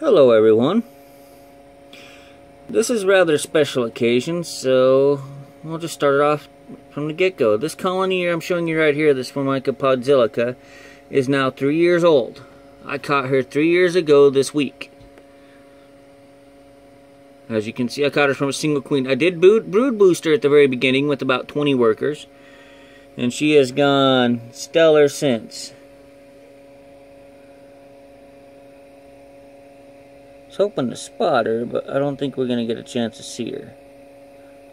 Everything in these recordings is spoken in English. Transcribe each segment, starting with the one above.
Hello everyone. This is rather special occasion, so we'll just start it off from the get-go. This colony I'm showing you right here, this Formica podzolica, is now three years old. I caught her three years ago this week. As you can see, I caught her from a single queen. I did brood booster at the very beginning with about 20 workers, and she has gone stellar since. Hoping to spot her, but I don't think we're going to get a chance to see her.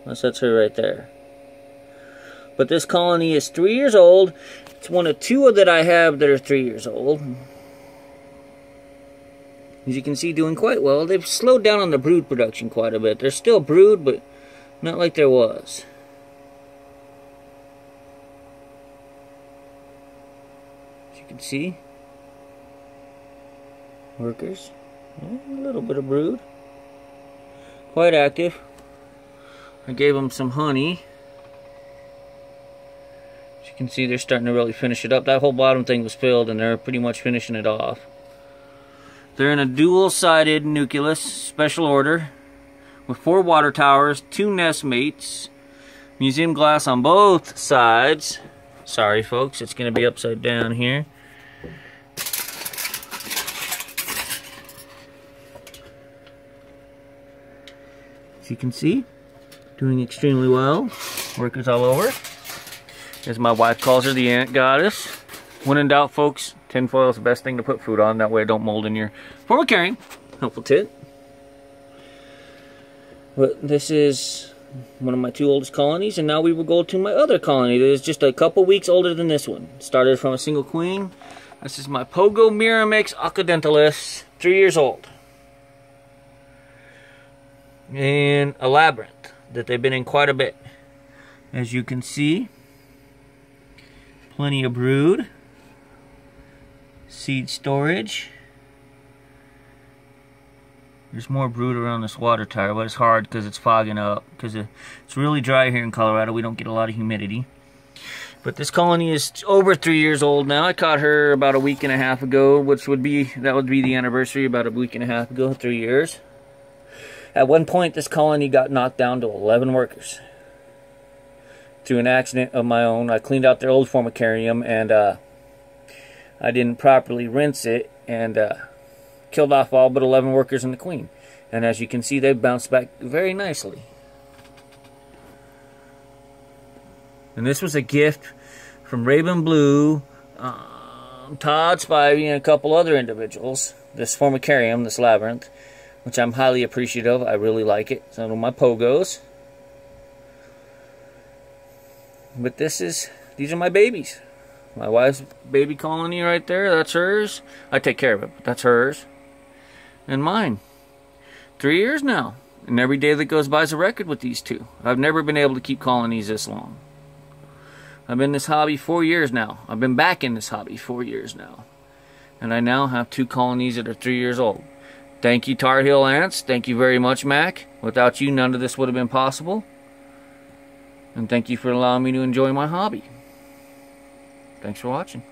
Unless that's her right there. But this colony is three years old. It's one of two that I have that are three years old. As you can see, doing quite well. They've slowed down on the brood production quite a bit. There's still brood, but not like there was. As you can see, workers. A little bit of brood. Quite active. I gave them some honey. As you can see, they're starting to really finish it up. That whole bottom thing was filled, and they're pretty much finishing it off. They're in a dual-sided nucleus, special order, with four water towers, two nest mates, museum glass on both sides. Sorry, folks, it's going to be upside down here. As you can see, doing extremely well. Workers all over. As my wife calls her, the ant goddess. When in doubt, folks, tinfoil is the best thing to put food on. That way it don't mold in your carrying. Helpful tip. But this is one of my two oldest colonies, and now we will go to my other colony that is just a couple weeks older than this one. Started from a single queen. This is my Pogonomyrmex occidentalis, three years old in a labyrinth that they've been in quite a bit. As you can see, plenty of brood, seed storage. There's more brood around this water tower, but it's hard because it's fogging up. Because it's really dry here in Colorado. We don't get a lot of humidity. But this colony is over three years old now. I caught her about a week and a half ago, which would be, that would be the anniversary about a week and a half ago, three years. At one point, this colony got knocked down to 11 workers. Through an accident of my own, I cleaned out their old formicarium and uh, I didn't properly rinse it and uh, killed off all but 11 workers and the queen. And as you can see, they bounced back very nicely. And this was a gift from Raven Blue, um, Todd Spivey, and a couple other individuals. This formicarium, this labyrinth which I'm highly appreciative. Of, I really like it. It's of my pogos. But this is, these are my babies. My wife's baby colony right there, that's hers. I take care of it, but that's hers. And mine. Three years now. And every day that goes by is a record with these two. I've never been able to keep colonies this long. I've been in this hobby four years now. I've been back in this hobby four years now. And I now have two colonies that are three years old. Thank you, Tar Heel Ants. Thank you very much, Mac. Without you, none of this would have been possible. And thank you for allowing me to enjoy my hobby. Thanks for watching.